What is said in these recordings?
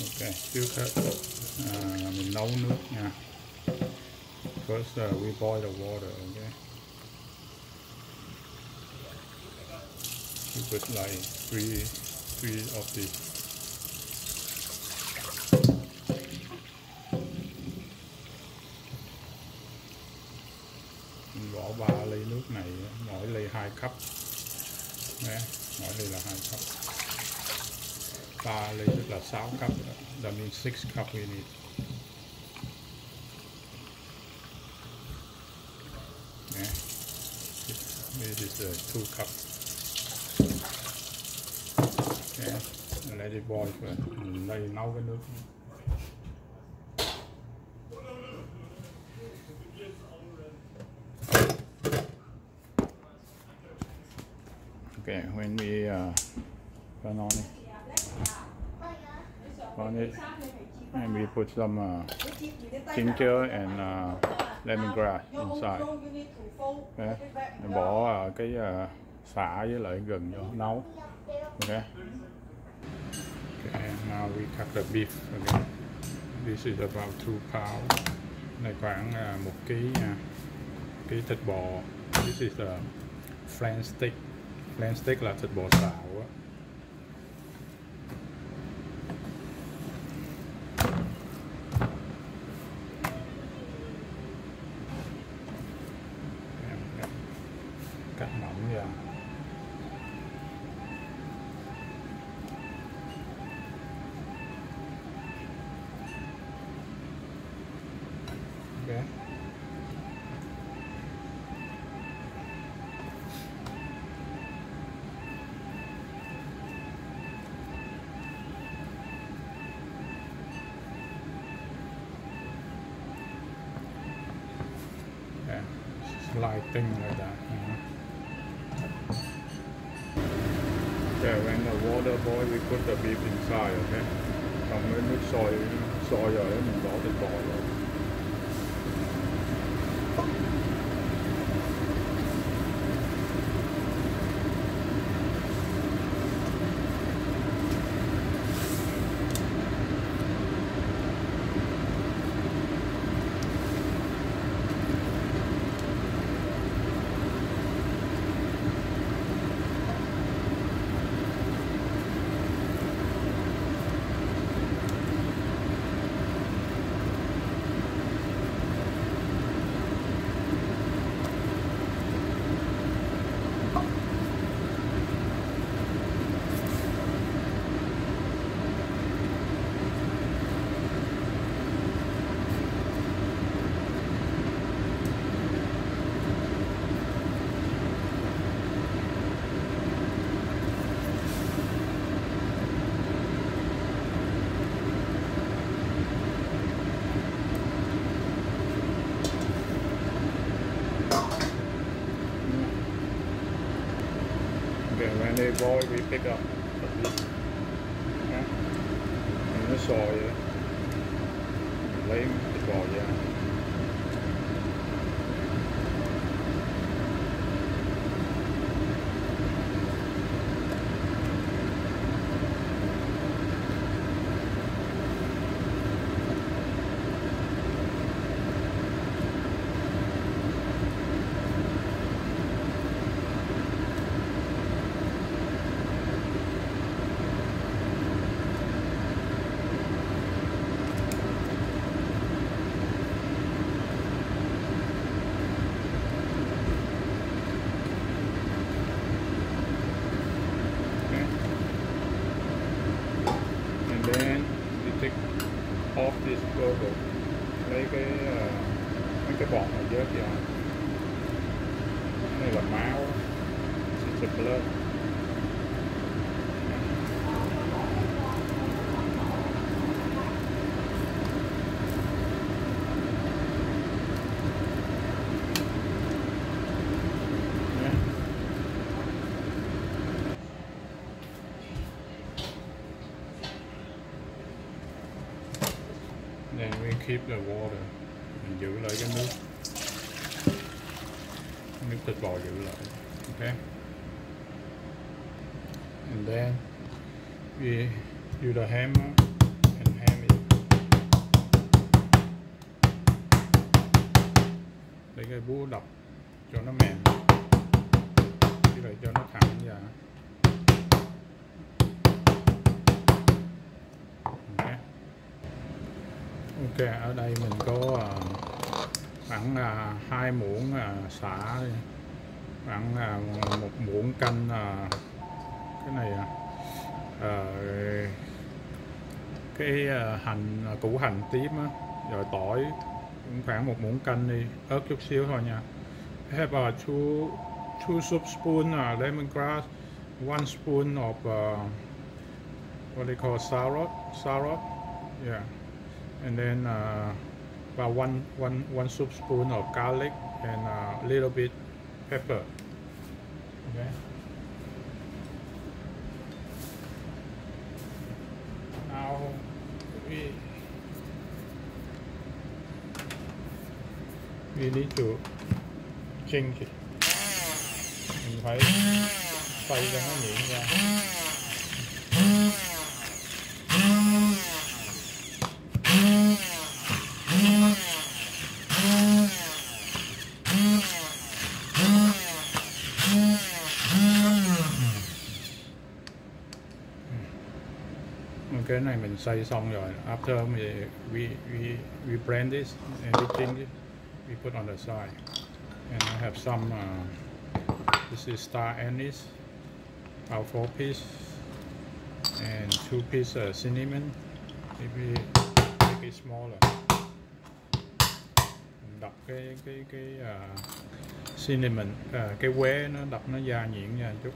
ok trước hết à, mình nấu nước nha. First uh, we boil the water OK. you put like three three of these. Mình bỏ ba ly nước này mỗi ly hai cup. Đấy, mỗi ly là hai cup. Ba ly tức là 6 cup that means 6 cup we need Đấy. this is uh, two cup okay. let it boil first mình đây nấu cái Okay, when we uh, turn on it, on it, and we put some uh, ginger and uh, lemongrass inside. Okay. Mình bỏ uh, cái uh, xả với lại gừng vô nấu. Okay. Okay, now we cut the beef. Okay. This is about two pounds. Này khoảng uh, một ký nha. Ký thịt bò. This is a flank steak. Flank steak là thịt bò xào á. Slide thing like that. You know. Okay, when the water boil, we put the beef inside. Okay. Xong cái nước sôi sôi rồi mình bỏ thịt bò vào. Okay, when they boil, we pick up the beef. Okay. Mình nó sôi keep the water mình giữ lại cái nước. Nước thịt bò giữ lại, ok. and then, we use the hammer uh, and ham it lấy cái búa đập cho nó mềm. Chứ lại cho nó thẳng ra. Ok ở đây mình có ờ, khoảng ờ, hai muỗng ờ, xả khoảng một muỗng canh cái này à. cái hành củ hành tím rồi tỏi khoảng một muỗng canh đi ớt chút xíu thôi nha. Have a two two soup spoon uh, lemongrass one spoon of uh, what they call salad salad yeah. And then uh, about one one one soup spoon of garlic and a little bit pepper. Okay? Now we we need to change it. Mình phải xoay cho nó cái này mình xay xong rồi. After we we we, we blend this and we change it we put on the side. And I have some uh, this is star anise about four piece and two piece uh, cinnamon. Maybe make it smaller. Mình đập cái cái cái uh, cinnamon uh, cái quế nó đập nó da nhuyễn nha chút.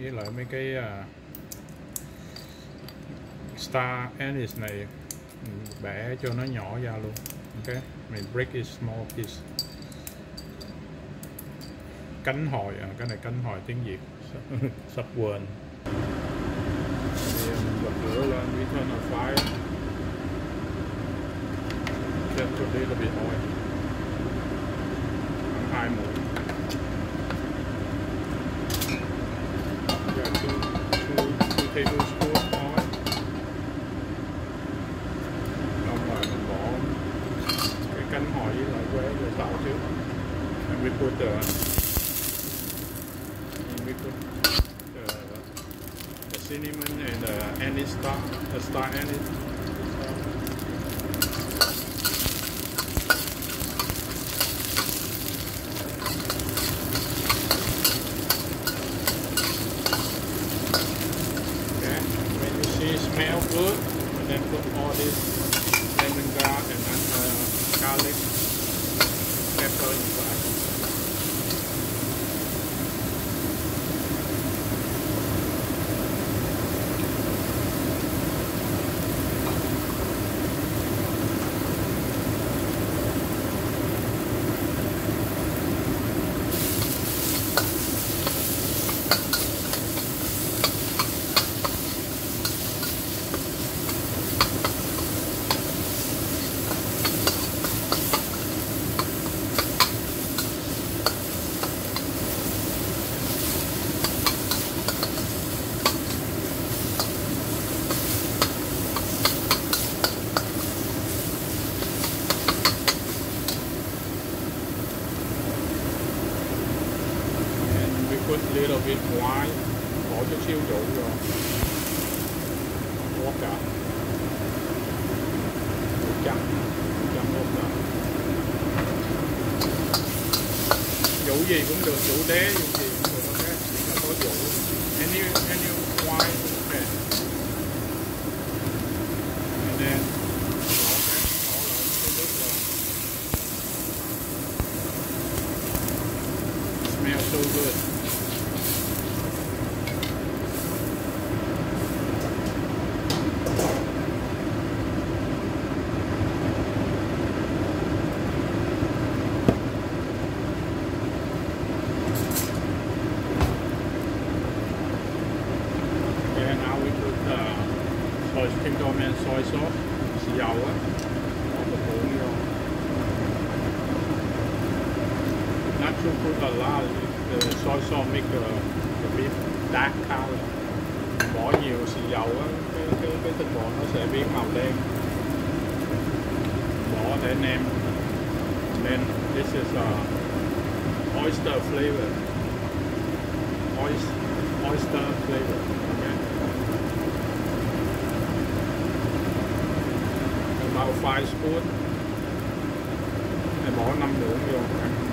Với lại mấy cái uh, star anise này ừ, bẻ cho nó nhỏ ra luôn. Ok mình break it small piece. Cánh hồi à, cái này cánh hồi tiếng việt. Sắp quên thì mình bật lửa lên return of fire fire chút đi là bị hôi ăn hai muỗng yeah, dạ, two, two, two tablespoons we put the and we put the, the cinnamon and the anise star the star anise Vodka. Rượu trắng, rượu trắng vodka. Gì cũng được, chủ đế, rượu gì Okay, now we put uh, soy kingdom and soy sauce, bỏ một muỗng. Not to put a lot, the soy sauce make the, the beef dark color. Bỏ nhiều xì dầu á, cái, cái, cái thịt bò nó sẽ biến màu đen. Bỏ để nêm then this is uh, oyster flavor oyster, oyster flavor 5 spoon để bỏ 5 muỗng vô.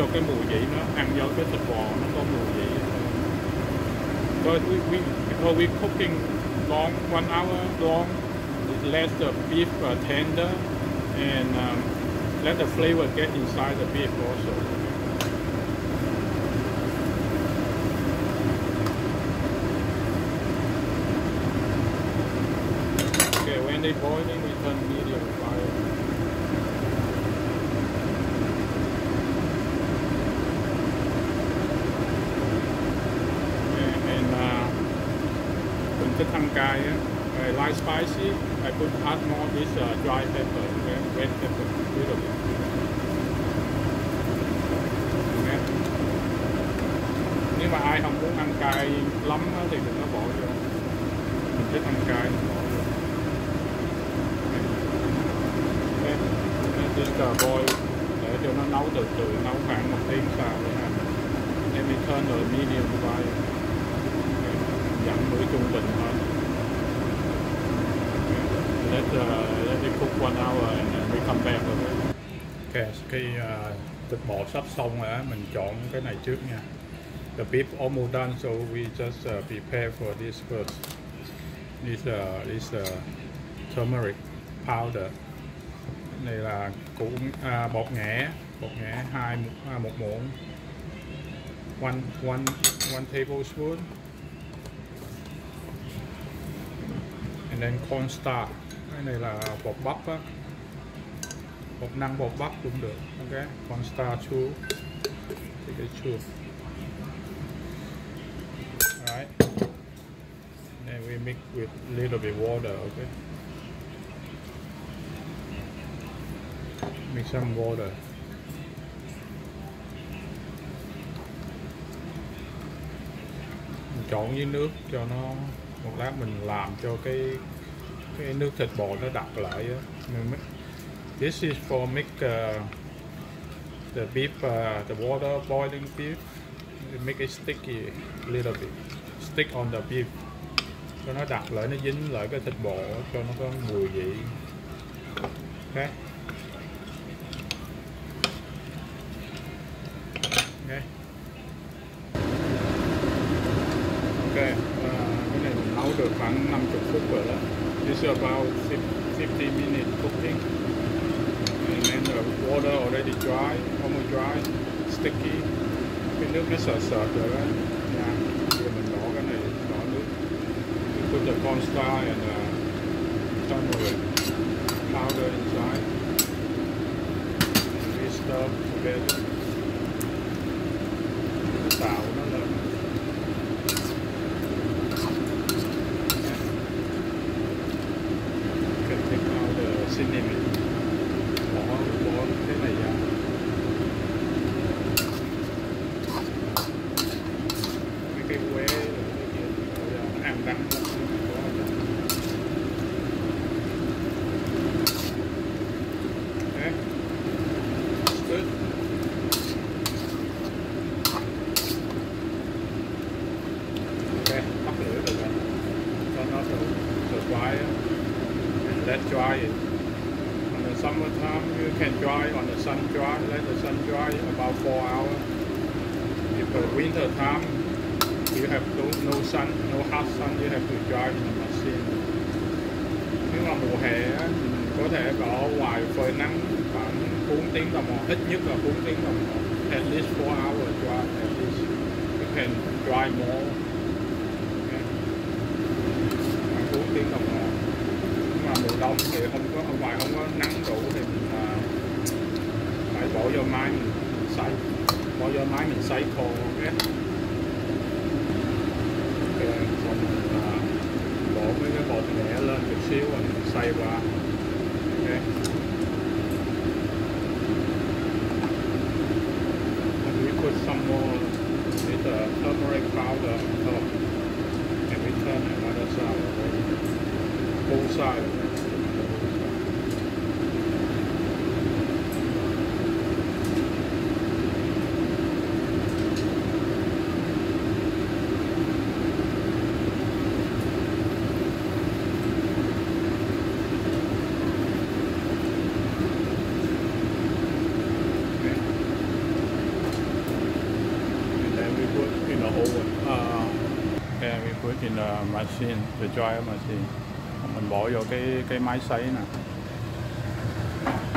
Cho cái mùi vị nó ăn vô cái thịt bò nó có mùi vị. We, we we cooking long one hour long let the beef uh, tender and um, let the flavor get inside the beef also. Okay when they boiling we turn medium guy, uh, I like spicy I put add more this uh, dry pepper okay? red pepper little bit okay. nếu mà ai không muốn ăn cay lắm á, thì đừng có bỏ vô mình thích ăn cay thì bỏ vô okay. And just uh, boil để cho nó nấu từ từ nấu khoảng một tiếng sau để ăn then we turn the medium fire okay. dặn mũi trung bình thôi let uh, let it cook one hour and then we come back okay. Okay, khi uh, thịt bò sắp xong rồi á, mình chọn cái này trước nha. The beef almost done, so we just uh, prepare for this first. This uh, this uh, turmeric powder. Này là củ à, bột nghệ, bột nghệ hai à, một muỗng. One one one tablespoon. And then cornstarch cái này là bột bắp á. Bột năng bột bắp cũng được, ok. Còn star chua. Thì cái two right then we mix with little bit water okay mix some water. Mình trộn với nước cho nó, một lát mình làm cho cái cái nước thịt bò nó đặc lại á. This is for make uh, the beef uh, the water boiling beef. Make it sticky a little bit. Stick on the beef. Cho nó đặc lại nó dính lại cái thịt bò cho nó có mùi vị. Ok. Ok. Ok uh, cái này mình nấu được khoảng 50 phút rồi đó. This is about 50 minutes cooking. And then the water already dry almost dry sticky. Cái nước nó sệt sệt rồi đó nha giờ mình đổ cái này đổ nước we put the cornstarch and uh, turmeric powder inside. And we stir together winter time, you have no, no sun, no hot sun, you have to drive in the machine. Nếu mà mùa hè mình có thể ở ngoài phơi nắng khoảng 4 tiếng đồng hồ, ít nhất là 4 tiếng đồng hồ. At least 4 hours drive, at least. You can dry more. Okay. Khoảng 4 tiếng đồng hồ nhưng mà mùa đông thì không có ở ngoài không có nắng đủ thì mình à, phải bỏ vô máy mình xài bỏ vô máy mình sấy khô ok Ok, xong mình à, bỏ mấy cái bột nhẹ lên chút xíu rồi mình xay qua ok And we put some more with the turmeric powder on top and we turn another side okay? both sides. Okay. And then we put in the oven. Uh, and we put in the machine, the dryer machine. mình bỏ vô cái cái máy sấy nè.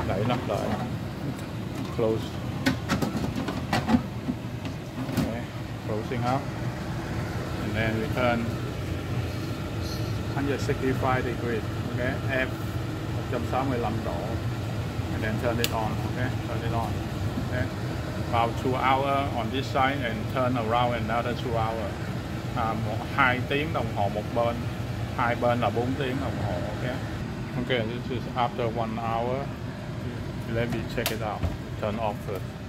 Đẩy nắp lại. Close. Okay. closing up. And then we turn 165 degrees okay F 165 độ. And then turn it on okay turn it on okay about two hour on this side and turn around another two hour à, một hai tiếng đồng hồ một bên. Hai bên là 4 tiếng đồng hồ ok. Ok this is after one hour. Let me check it out. Turn off first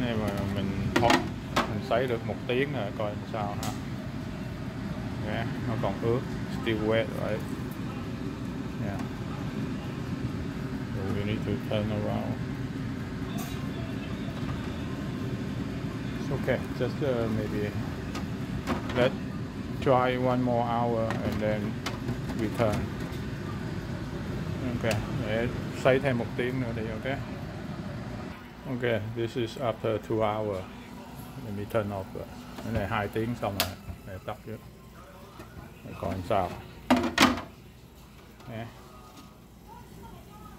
này mà mình thoát mình sấy được một tiếng rồi coi làm sao ha. Yeah, nó còn ướt still wet right? Yeah. So we need to turn around. It's okay just uh, maybe let try one more hour and then return. Ok để xay thêm một tiếng nữa đi, ok? Ok, this is after two hour. Let me turn off. Cái này hai tiếng xong rồi. Để tắt chứ để coi sao? Yeah.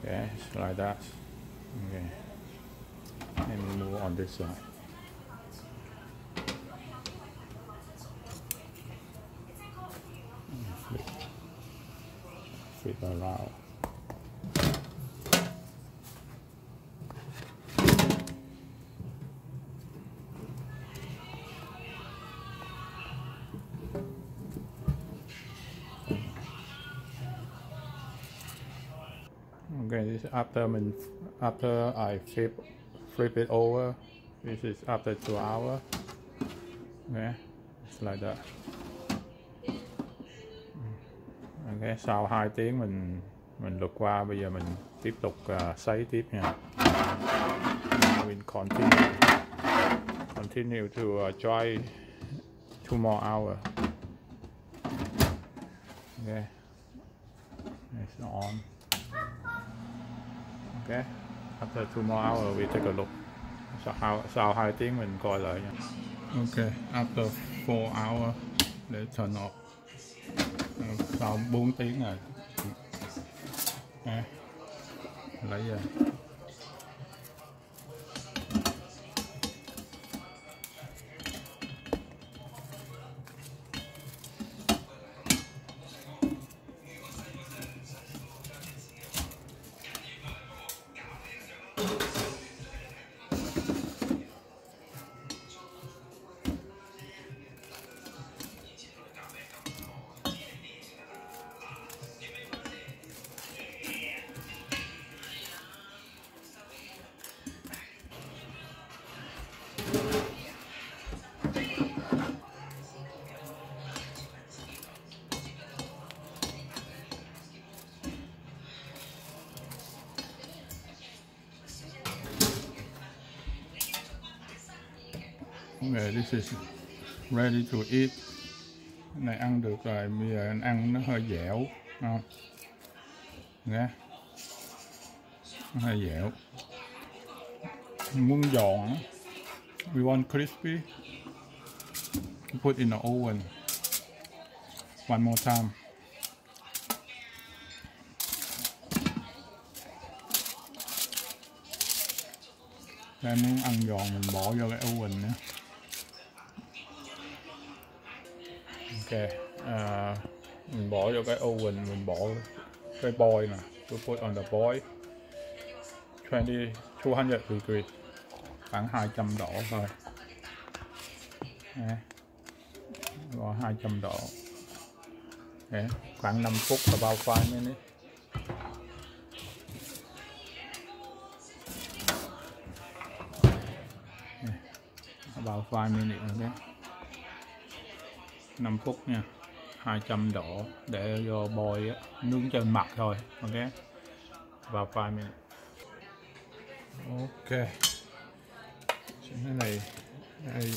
yeah it's like that. Okay let me move on this side. It around. Okay, this is after mình after I flip flip it over. This is after two hours. Okay, it's like that. Okay, sau 2 tiếng mình mình lượt qua bây giờ mình tiếp tục uh, sấy tiếp nha. mình continue continue to à, uh, dry two more hour. Okay, it's on. Okay, after two more hour we take a look. Sau, sau, sau 2 tiếng mình coi lại nha. Okay, after 4 hour để turn off. Sau 4 tiếng rồi. à, Lấy ra. Okay, this is ready to eat. Cái này ăn được rồi, bây giờ anh ăn nó hơi dẻo, không? Nghe, nó hơi dẻo. Muốn giòn. We want crispy. Put in the oven. One more time. Đây muốn ăn giòn mình bỏ vô cái oven nữa. Ok à, mình bỏ vô cái oven mình bỏ cái boy nè. We put on the boy. 20 200 degree. Khoảng 200 độ thôi. Đấy. bỏ 200 độ. Đấy. khoảng 5 phút là bao khoai minutes about five minutes okay 5 phút nha. 200 độ để vô bôi nướng trên mặt thôi, ok? Vào 5 minutes ok. Cái này, đây,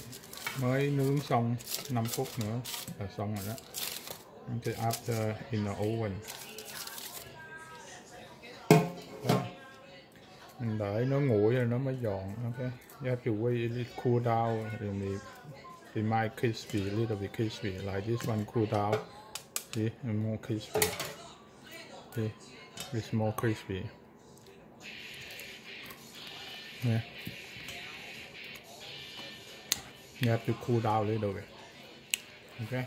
mới nướng xong 5 phút nữa là xong rồi đó. Cái after in the oven. Đó. mình để nó nguội rồi nó mới giòn ok? You have to wait it cool down and it might crispy, a little bit crispy, like this one cool down, see, and more crispy, see, it's more crispy, yeah, you have to cool down a little bit, okay.